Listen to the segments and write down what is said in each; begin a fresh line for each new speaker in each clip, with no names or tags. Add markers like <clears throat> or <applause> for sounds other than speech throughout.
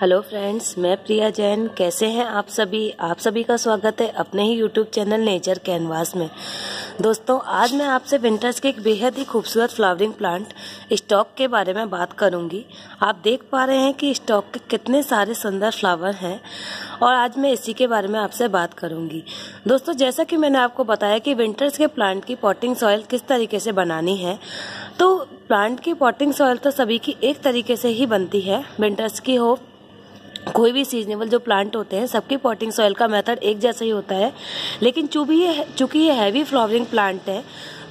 Hello friends, मैं प्रिया जैन। कैसे हैं आप सभी? आप सभी का स्वागत है अपने ही यूट्यूब चैनल नेचर कैनवास में। दोस्तों, आज मैं आपसे विंटर्स के एक बेहद ही खूबसूरत फ्लावरिंग प्लांट स्टॉक के बारे में बात करूँगी। आप देख पा रहे हैं कि स्टॉक के कितने सारे सुंदर फ्लावर हैं और आज मैं इसी के बारे में आपसे बात करूँगी। दोस्तों, जैसा कि मैंने आपको बताया कि विंटर्स के प्लांट की पॉटिंग सॉइल किस तरीके से बनानी है तो प्लांट की पॉटिंग सॉइल तो सभी की एक तरीके से ही बनती है। विंटर्स की हो कोई भी सीजनेबल जो प्लांट होते हैं, सबकी पॉटिंग सॉइल का मेथड एक जैसा ही होता है। लेकिन चूँकि ये चूँकि ये हैवी फ्लावरिंग प्लांट है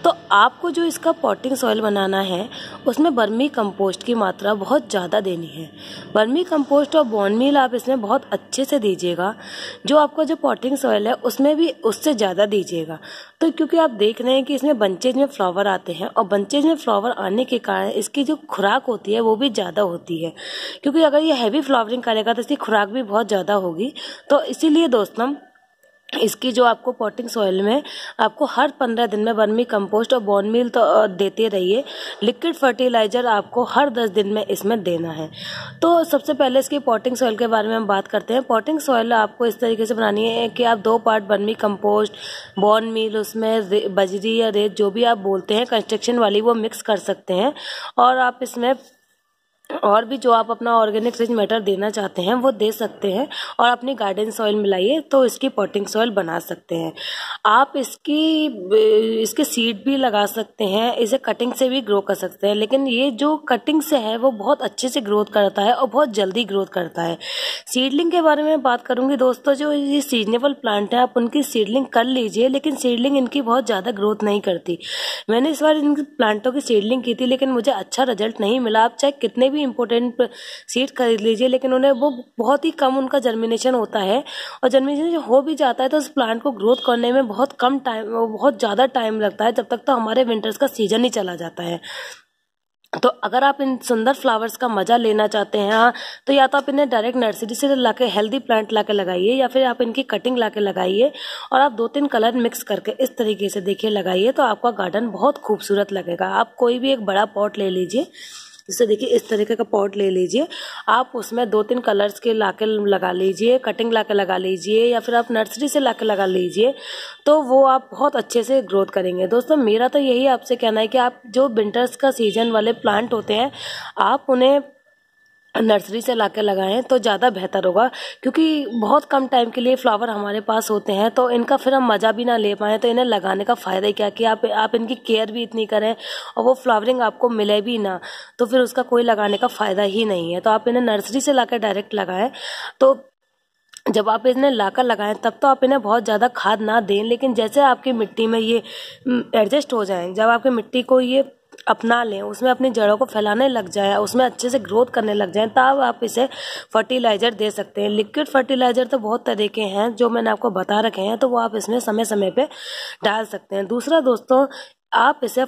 तो आपको जो इसका पॉटिंग सॉइल बनाना है, उसमें बर्मी कंपोस्ट की मात्रा बहुत ज़्यादा देनी है। बर्मी कंपोस्ट और बॉन मील आप इसमें बहुत अच्छे से दीजिएगा। जो आपका जो पॉटिंग सॉइल है, उसमें भी उससे ज़्यादा दीजिएगा। तो क्योंकि आप देख रहे हैं कि इसमें बंचेज में फ्लावर आते हैं और बंचेज में फ्लावर आने के कारण इसकी जो खुराक होती है, वो भी ज़्यादा होती है। क्योंकि अगर ये हैवी फ्लावरिंग करेगा तो इसकी खुराक भी बहुत ज़्यादा होगी। तो इसीलिए दोस्तों इसकी जो आपको पॉटिंग सॉइल में आपको हर पंद्रह दिन में वर्मी कंपोस्ट और बॉन मील तो देते रहिए। लिक्विड फर्टिलाइज़र आपको हर दस दिन में इसमें देना है। तो सबसे पहले इसकी पॉटिंग सॉइल के बारे में हम बात करते हैं। पॉटिंग सॉइल आपको इस तरीके से बनानी है कि आप दो पार्ट वर्मी कंपोस्ट बॉन मील उसमें बजरी या रेत, जो भी आप बोलते हैं कंस्ट्रक्शन वाली, वो मिक्स कर सकते हैं। और आप इसमें और भी जो आप अपना ऑर्गेनिक रिच मैटर देना चाहते हैं, वो दे सकते हैं और अपनी गार्डन सॉइल मिलाइए तो इसकी पॉटिंग सॉइल बना सकते हैं। आप इसकी, इसके सीड भी लगा सकते हैं, इसे कटिंग से भी ग्रो कर सकते हैं, लेकिन ये जो कटिंग से है, वो बहुत अच्छे से ग्रोथ करता है और बहुत जल्दी ग्रोथ करता है। सीडलिंग के बारे में बात करूँगी दोस्तों, जो ये सीजनेबल प्लांट है, आप उनकी सीडलिंग कर लीजिए, लेकिन सीडलिंग इनकी बहुत ज़्यादा ग्रोथ नहीं करती। मैंने इस बार इन प्लांटों की सीडलिंग की थी, लेकिन मुझे अच्छा रिज़ल्ट नहीं मिला। आप चाहे कितने भी इम्पोर्टेंट सीड खरीद लीजिए, लेकिन उन्हें वो बहुत ही कम उनका जर्मिनेशन होता है। और जर्मिनेशन हो भी जाता है तो उस प्लांट को ग्रोथ करने में बहुत कम टाइम बहुत ज़्यादा टाइम लगता है, जब तक तो हमारे विंटर्स का सीज़न ही चला जाता है। तो अगर आप इन सुंदर फ्लावर्स का मज़ा लेना चाहते हैं हाँ तो या तो आप इन्हें डायरेक्ट नर्सरी से लाके हेल्दी प्लांट लाके लगाइए, या फिर आप इनकी कटिंग लाके लगाइए, और आप दो तीन कलर मिक्स करके इस तरीके से देखिए लगाइए तो आपका गार्डन बहुत खूबसूरत लगेगा। आप कोई भी एक बड़ा पॉट ले लीजिए जैसे देखिए, इस तरीके का पॉट ले लीजिए। आप उसमें दो तीन कलर्स के लाके लगा लीजिए, कटिंग लाके लगा लीजिए, या फिर आप नर्सरी से लाके लगा लीजिए तो वो आप बहुत अच्छे से ग्रोथ करेंगे। दोस्तों, मेरा तो यही आपसे कहना है कि आप जो विंटर्स का सीज़न वाले प्लांट होते हैं, आप उन्हें नर्सरी से लाकर लगाएँ तो ज़्यादा बेहतर होगा, क्योंकि बहुत कम टाइम के लिए फ्लावर हमारे पास होते हैं तो इनका फिर हम मज़ा भी ना ले पाए तो इन्हें लगाने का फ़ायदा ही क्या कि आप आप इनकी केयर भी इतनी करें और वो फ्लावरिंग आपको मिले भी ना तो फिर उसका कोई लगाने का फ़ायदा ही नहीं है। तो आप इन्हें नर्सरी से लाकर डायरेक्ट लगाएँ तो जब आप इन्हें लाकर लगाएँ, तब तो आप इन्हें बहुत ज़्यादा खाद ना दें, लेकिन जैसे आपकी मिट्टी में ये एडजस्ट हो जाएँ, जब आपकी मिट्टी को ये अपना लें, उसमें अपनी जड़ों को फैलाने लग जाए, उसमें अच्छे से ग्रोथ करने लग जाए, तब आप इसे फर्टिलाइज़र दे सकते हैं। लिक्विड फर्टिलाइज़र तो बहुत तरीके हैं, जो मैंने आपको बता रखे हैं तो वो आप इसमें समय समय पे डाल सकते हैं। दूसरा दोस्तों, आप इसे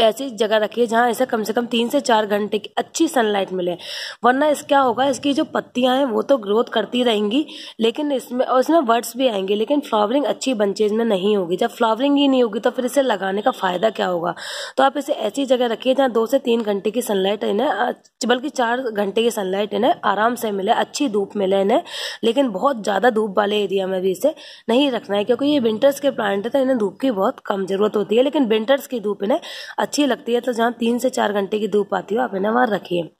ऐसी जगह रखिए जहाँ इसे कम से कम तीन से चार घंटे की अच्छी सनलाइट मिले। वरना इस क्या होगा, इसकी जो पत्तियाँ हैं, वो तो ग्रोथ करती रहेंगी, लेकिन इसमें, और इसमें वर्ड्स भी आएँगे, लेकिन फ्लावरिंग अच्छी बंचेज में नहीं होगी। जब फ्लावरिंग ही नहीं होगी तो फिर इसे लगाने का फ़ायदा क्या होगा? तो आप इसे ऐसी जगह रखिए जहाँ दो से तीन घंटे की सनलाइट इन्हें बल्कि चार घंटे की सनलाइट इन्हें आराम से मिले, अच्छी धूप मिले इन्हें लेकिन बहुत ज़्यादा धूप वाले एरिया में भी इसे नहीं रखना है, क्योंकि ये विंटर्स के प्लांट है तो इन्हें धूप की बहुत कम ज़रूरत होती है, लेकिन विंटर्स की धूप इन्हें अच्छी लगती है तो जहाँ तीन से चार घंटे की धूप आती हो, आप इन्हें वहाँ रखिए।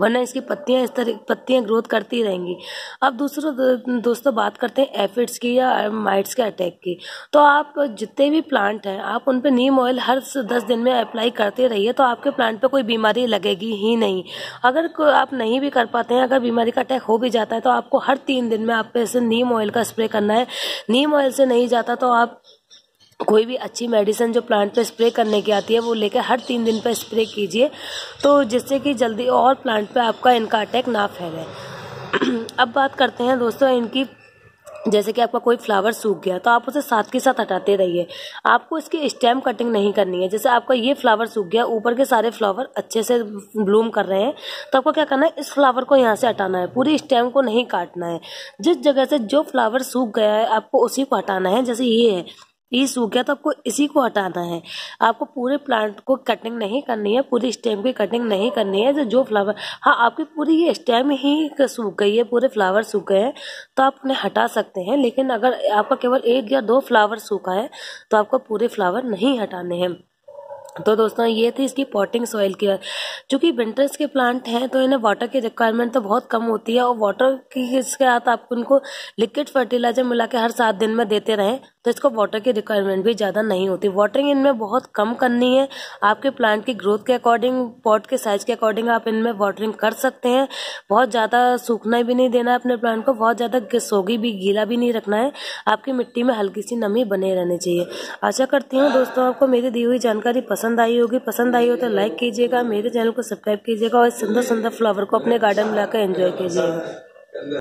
वरना इसकी पत्तियाँ इस तरह, पत्तियाँ ग्रोथ करती रहेंगी। अब दूसरों दोस्तों बात करते हैं एफिड्स की या माइट्स के अटैक की। तो आप जितने भी प्लांट हैं, आप उन पे नीम ऑयल हर दस दिन में अप्लाई करते रहिए तो आपके प्लांट पे कोई बीमारी लगेगी ही नहीं। अगर आप नहीं भी कर पाते हैं, अगर बीमारी का अटैक हो भी जाता है तो आपको हर तीन दिन में आप ऐसे नीम ऑयल का स्प्रे करना है। नीम ऑयल से नहीं जाता तो आप कोई भी अच्छी मेडिसिन जो प्लांट पे स्प्रे करने की आती है, वो लेकर हर तीन दिन पे स्प्रे कीजिए। तो जिससे कि जल्दी और प्लांट पे आपका इनका अटैक ना फैले। <clears throat> अब बात करते हैं दोस्तों इनकी, जैसे कि आपका कोई फ्लावर सूख गया तो आप उसे साथ के साथ हटाते रहिए। आपको इसकी स्टेम कटिंग नहीं करनी है। जैसे आपका ये फ्लावर सूख गया, ऊपर के सारे फ्लावर अच्छे से ब्लूम कर रहे हैं तो आपको क्या करना है, इस फ्लावर को यहाँ से हटाना है। पूरी स्टेम को नहीं काटना है। जिस जगह से जो फ्लावर सूख गया है, आपको उसी को हटाना है। जैसे ये है ये सूख गया तो आपको इसी को हटाना है। आपको पूरे प्लांट को कटिंग नहीं करनी है, पूरी स्टेम की कटिंग नहीं करनी है, जो फ्लावर हाँ आपकी पूरी ये स्टेम ही सूख गई है, पूरे फ्लावर सूख गए हैं तो आप उन्हें हटा सकते हैं। लेकिन अगर आपका केवल एक या दो फ्लावर सूखा है तो आपको पूरे फ्लावर नहीं हटाने हैं। तो दोस्तों, ये थी इसकी पॉटिंग सॉइल की। चूँकि विंटर्स के प्लांट हैं तो इन्हें वाटर की रिक्वायरमेंट तो बहुत कम होती है, और वाटर की इसके साथ आप उनको लिक्विड फर्टिलाइज़र मिला के हर सात दिन में देते रहें तो इसको वाटर की रिक्वायरमेंट भी ज़्यादा नहीं होती। वाटरिंग इनमें बहुत कम करनी है। आपके प्लांट की ग्रोथ के अकॉर्डिंग पॉट के साइज़ के अकॉर्डिंग आप इनमें वाटरिंग कर सकते हैं। बहुत ज़्यादा सूखना भी नहीं देना है अपने प्लांट को, बहुत ज़्यादा सोगी भी, गीला भी नहीं रखना है। आपकी मिट्टी में हल्की सी नमी बने रहनी चाहिए। आशा करती हूँ दोस्तों आपको मेरी दी हुई जानकारी पसंद आई होगी। पसंद आई हो तो लाइक कीजिएगा, मेरे चैनल को सब्सक्राइब कीजिएगा और सुंदर सुंदर फ्लावर को अपने गार्डन में लाकर एंजॉय कीजिएगा।